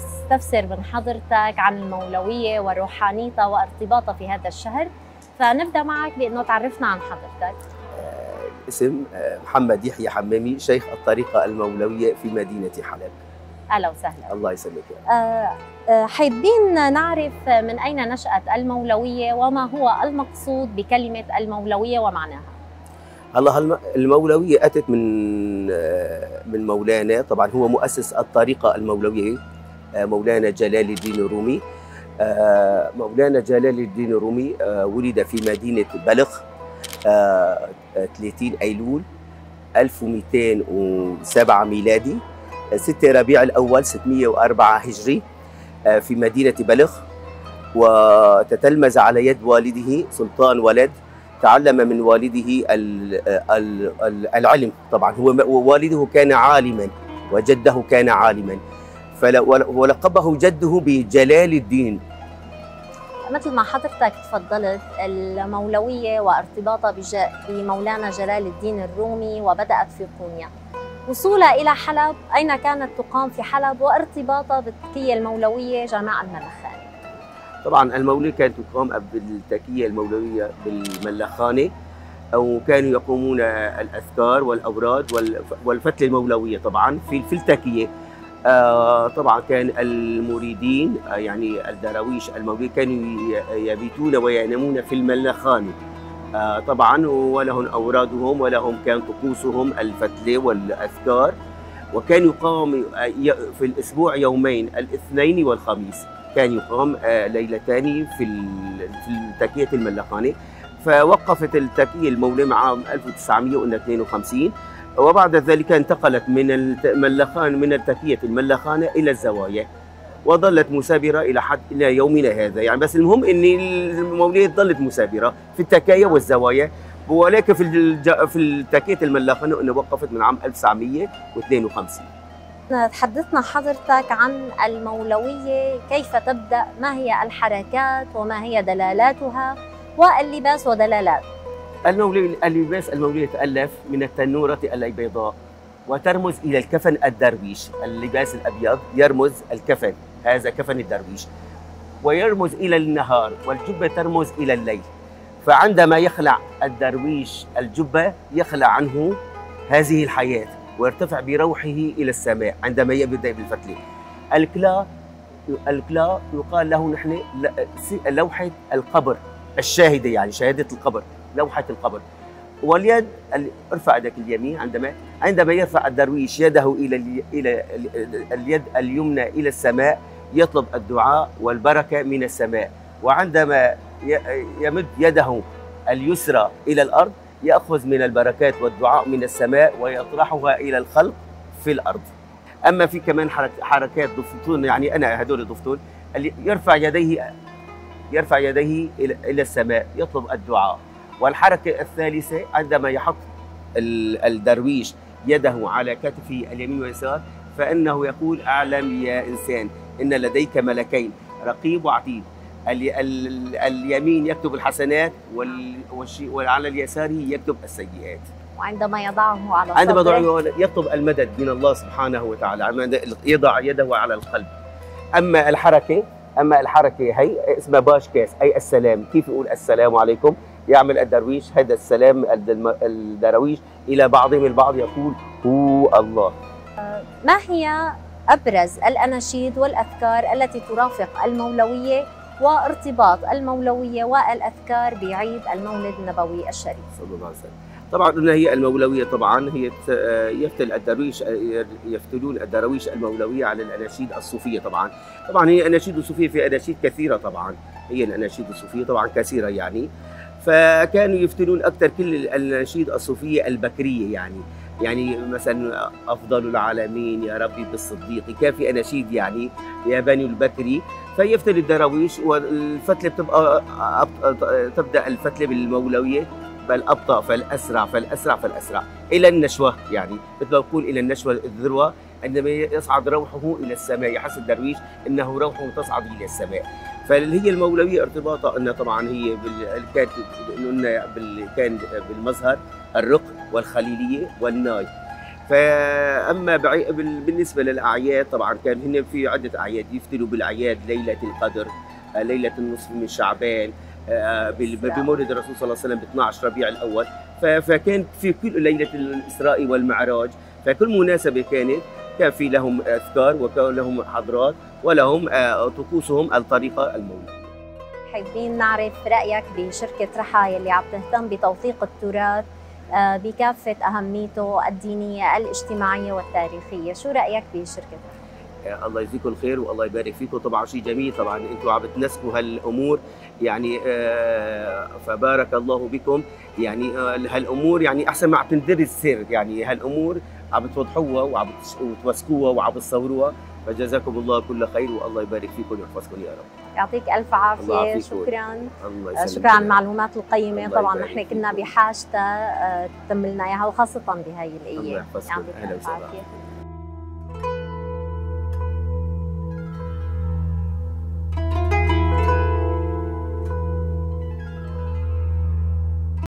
حابين نستفسر من حضرتك عن المولوية وروحانيتها وارتباطها في هذا الشهر. فنبدأ معك بأنه تعرفنا عن حضرتك. اسم محمد يحيى حمامي شيخ الطريقة المولوية في مدينة حلب. أهلا وسهلا. الله يسلمك آه حابين نعرف من أين نشأت المولوية وما هو المقصود بكلمة المولوية ومعناها؟ الله المولوية أتت من من مولانا. طبعا هو مؤسس الطريقة المولوية. مولانا جلال الدين الرومي مولانا جلال الدين الرومي ولد في مدينة بلخ 30 أيلول 1207 ميلادي 6 ربيع الأول 604 هجري في مدينة بلخ. وتتلمذ على يد والده سلطان ولد تعلم من والده العلم. طبعا هو والده كان عالما وجده كان عالما. ولقبه جده بجلال الدين. مثل ما حضرتك تفضلت المولوية وارتباطها بمولانا جلال الدين الرومي وبدأت في قونيا وصولها إلى حلب أين كانت تقام في حلب؟ وارتباطها بالتكية المولوية جامع الملخاني طبعا المولوية كانت تقام بالتكية المولوية بالملخانة أو كانوا يقومون الأذكار والأوراد والفتلة المولوية طبعا في في التكية. آه طبعا كان المريدين آه يعني الدراويش المولوية كانوا يبيتون وينامون في الملخانة آه طبعا ولهم أورادهم ولهم كان طقوسهم الفتلة والأذكار وكان يقام في الأسبوع يومين الاثنين والخميس كان يقام ليلتان في في تكية الملخانة. فوقفت التكية المولى عام 1952 وبعد ذلك انتقلت من الملخان من التكية الملخانة إلى الزوايا وظلت مسابرة إلى حد إلى يومنا هذا. يعني بس المهم أن المولية ظلت مسابرة في التكايا والزوايا ولكن في. في التكية الملخانة أنه وقفت من عام 1952 تحدثنا حضرتك عن المولوية كيف تبدأ؟ ما هي الحركات؟ وما هي دلالاتها؟ واللباس ودلالاته المولي اللباس المولي يتألف من التنورة البيضاء وترمز إلى الكفن الدرويش. اللباس الأبيض يرمز الكفن هذا كفن الدرويش. ويرمز إلى النهار والجبة ترمز إلى الليل. فعندما يخلع الدرويش الجبة يخلع عنه هذه الحياة ويرتفع بروحه إلى السماء عندما يبدأ بالفتلة الكلا الكلا يقال له نحن لوحة القبر الشاهدة يعني شهادة القبر. لوحة القبر. واليد ارفع يدك اليمين عندما عندما يرفع الدرويش يده إلى إلى اليد اليمنى إلى السماء يطلب الدعاء والبركة من السماء. وعندما يمد يده اليسرى إلى الأرض يأخذ من البركات والدعاء من السماء ويطرحها إلى الخلق في الأرض. أما في كمان حركات ضفتون يعني أنا هدول اللي يرفع يديه يرفع يديه إلى السماء يطلب الدعاء. والحركة الثالثة عندما يحط الدرويش يده على كتفه اليمين واليسار فإنه يقول أعلم يا إنسان إن لديك ملكين رقيب وعتيد. اليمين يكتب الحسنات وعلى اليسار يكتب السيئات. وعندما يضعه على عندما يضعه يطلب المدد من الله سبحانه وتعالى يضع يده على القلب. أما الحركة أما الحركة هي اسمها باش كاس أي السلام. كيف يقول السلام عليكم؟ يعمل الدرويش هذا السلام الدرويش إلى بعضهم البعض يقول هو الله. ما هي أبرز الأناشيد والأذكار التي ترافق المولوية وارتباط المولوية والأذكار بعيد المولد النبوي الشريف؟ صلى الله عليه وسلم. طبعا هي المولوية طبعا هي يفتل الدرويش يفتلون الدراويش المولوية على الأناشيد الصوفية طبعا. طبعا هي أناشيد الصوفيه في أناشيد كثيرة طبعا. هي الأناشيد الصوفية طبعا كثيرة يعني. فكانوا يفتنون أكثر كل الاناشيد الصوفية البكرية يعني. يعني مثلا أفضل العالمين يا ربي بالصديق كان في اناشيد يعني يا بني البكري. فيفتل الدراويش والفتلة بتبقى تبدأ الفتلة بالمولوية بل أبطأ فالأسرع فالأسرع فالأسرع. إلى النشوة يعني مثل ما بقول إلى النشوة الذروة عندما يصعد روحه إلى السماء. يحس الدرويش إنه روحه تصعد إلى السماء. فهي المولوية ارتباطها انها طبعا هي بال... كانت قلنا بال... كان بالمظهر الرق والخليلية والناي. فأما بعي... بالنسبة للأعياد طبعا كان هن في عدة أعياد. يفتلوا بالأعياد ليلة القدر آه، ليلة النصف من شعبان آه، بمولد الرسول صلى الله عليه وسلم ب 12 ربيع الأول. فكانت في كل ليلة الإسراء والمعراج. فكل مناسبة كانت كان في لهم أذكار وكان لهم حضرات ولهم آه، طقوسهم الطريقة المولد حابين نعرف رأيك بشركة رحى يلي عم تهتم بتوثيق التراث آه، بكافة أهميته الدينية الاجتماعية والتاريخية. شو رأيك بشركة رحى آه، الله يجزيكم الخير والله يبارك فيكم. طبعا شيء جميل طبعا أنتم عم بتنسكوا هالأمور يعني آه، فبارك الله بكم. يعني آه، هالأمور يعني أحسن ما عم تندرس سر. يعني هالأمور عم بتوضحوها وعم بتوثقوها وعم بتصوروها فجزاكم الله كل خير والله يبارك فيكم ويحفظكم يا رب. يعطيك ألف عافية. شكرا. الله آه، شكرا على المعلومات القيمة. طبعا نحن كنا. بحاجتها آه، تتم لنا إياها وخاصة بهي الأيام. يعطيك ألف عافية.